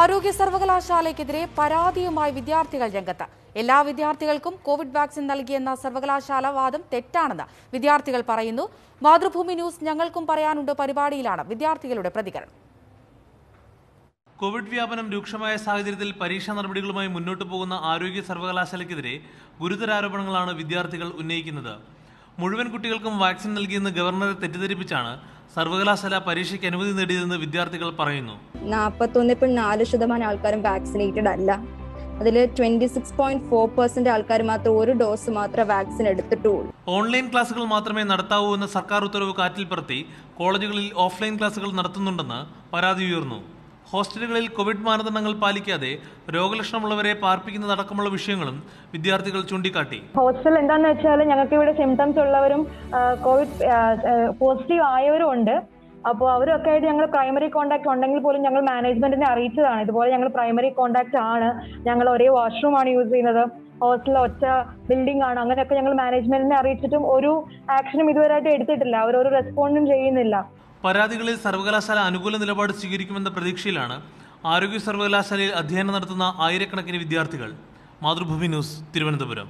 ആരോഗ്യ സർവകലാശാലയ്ക്കെതിരെ പരാതിയുമായി വിദ്യാർത്ഥികൾ രംഗത്ത്. എല്ലാ വിദ്യാർത്ഥികൾക്കും കോവിഡ് വാക്സിൻ നൽകിയെന്ന സർവകലാശാല വാദം തെറ്റാണെന്ന് വിദ്യാർത്ഥികൾ പറയുന്നു. മാതൃഭൂമി ന്യൂസ് ഞങ്ങൾക്കും പറയാനുണ്ട് പരിപാടിയിലാണ് വിദ്യാർത്ഥികളുടെ പ്രതികരണം. കോവിഡ് വ്യാപനം രൂക്ഷമായ സാഹചര്യത്തിൽ പരീക്ഷാ നടപടികളുമായി മുന്നോട്ടു പോകുന്ന ആരോഗ്യ സർവകലാശാലയ്ക്കെതിരെ ഗുരുതരാരോപണങ്ങളാണ് വിദ്യാർത്ഥികൾ ഉന്നയിക്കുന്നത്. മുഴുവൻ കുട്ടികൾക്കും വാക്സിൻ നൽകിയെന്ന് ഗവർണറെ തെറ്റിദ്ധരിപ്പിച്ചാണ് സർവകലാശാല പരീക്ഷയ്ക്ക് അനുമതി നേടിയതെന്ന് വിദ്യാർത്ഥികൾ പറയുന്നു. നാൽപ്പത്തൊന്ന് പോയിന്റ് നാല് ശതമാനം ആൾക്കാരും വാക്സിനേറ്റഡ് അല്ല. അതിൽ twenty six point four percent ആൾക്കാർ മാത്രം ഒരു ഡോസ് മാത്രമേ വാക്സിൻ എടുത്തിട്ടുള്ളൂ. ഓൺലൈൻ ക്ലാസുകൾ മാത്രമേ നടത്താവൂ എന്ന സർക്കാർ ഉത്തരവ് കാറ്റിൽ പറത്തി കോളേജുകളിൽ ഓഫ്ലൈൻ ക്ലാസുകൾ നടത്തുന്നുണ്ടെന്ന് പരാതി ഉയർന്നു. ഹോസ്റ്റലുകളിൽ കോവിഡ് മാനദണ്ഡങ്ങൾ പാലിക്കാതെ രോഗലക്ഷണമുള്ളവരെ പാർപ്പിക്കുന്നതടക്കമുള്ള വിഷയങ്ങളും വിദ്യാർത്ഥികൾ ചൂണ്ടിക്കാട്ടി. ഹോസ്റ്റൽ എന്താണെന്ന് വെച്ചാൽ ഞങ്ങൾക്ക് ഇവിടെ സിംറ്റംസ് ഉള്ളവരും കോവിഡ് പോസിറ്റീവ് ആയവരും ഉണ്ട്. അപ്പോൾ അവരൊക്കെ ആയിട്ട് ഞങ്ങൾ പ്രൈമറി കോൺടാക്ട് ഉണ്ടെങ്കിൽ പോലും ഞങ്ങൾ മാനേജ്മെന്റിനെ അറിയിച്ചതാണ്. ഇതുപോലെ ഞങ്ങൾ പ്രൈമറി കോൺടാക്ട് ആണ്. ഞങ്ങൾ ഒരേ വാഷ്റൂം ആണ് യൂസ് ചെയ്യുന്നത്. ഹോസ്റ്റലിൽ ഒറ്റ ബിൽഡിംഗ് ആണ്. അങ്ങനെയൊക്കെ ഞങ്ങൾ മാനേജ്മെന്റിനെ അറിയിച്ചിട്ടും ഒരു ആക്ഷനും ഇതുവരെ ആയിട്ട് എടുത്തിട്ടില്ല. അവരൊരു റെസ്പോണ്ടും ചെയ്യുന്നില്ല. പരാതികളിൽ സർവകലാശാല അനുകൂല നിലപാട് സ്വീകരിക്കുമെന്ന പ്രതീക്ഷയിലാണ് ആരോഗ്യ സർവകലാശാലയിൽ അധ്യയനം നടത്തുന്ന ആയിരക്കണക്കിന് വിദ്യാർത്ഥികൾ. മാതൃഭൂമി ന്യൂസ് തിരുവനന്തപുരം.